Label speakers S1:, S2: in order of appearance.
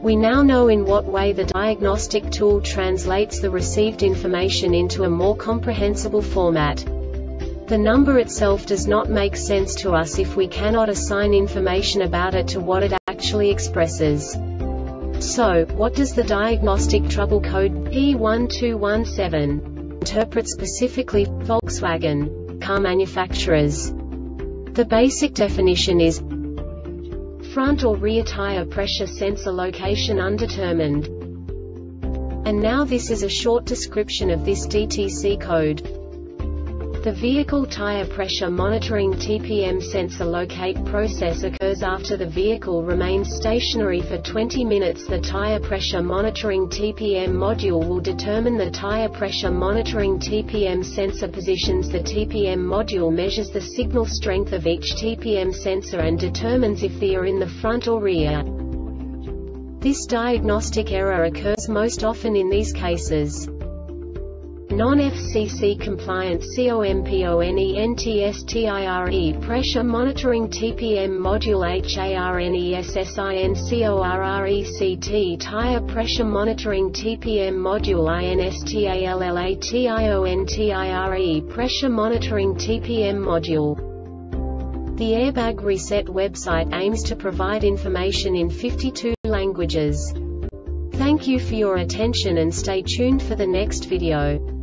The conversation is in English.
S1: We now know in what way the diagnostic tool translates the received information into a more comprehensible format. The number itself does not make sense to us if we cannot assign information about it to what it actually expresses. So, what does the diagnostic trouble code P1217 interpret specifically Volkswagen car manufacturers? The basic definition is front or rear tire pressure sensor location undetermined. And now this is a short description of this DTC code. The vehicle tire pressure monitoring TPM sensor locate process occurs after the vehicle remains stationary for 20 minutes. The tire pressure monitoring TPM module will determine the tire pressure monitoring TPM sensor positions. The TPM module measures the signal strength of each TPM sensor and determines if they are in the front or rear. This diagnostic error occurs most often in these cases non-FCC compliant COMPONENTSTIRE pressure monitoring TPM module HARNESSINCORRECT tire pressure monitoring TPM module INSTALLATIONTIRE pressure monitoring TPM module the Airbag Reset website aims to provide information in 52 languages. Thank you for your attention and stay tuned for the next video.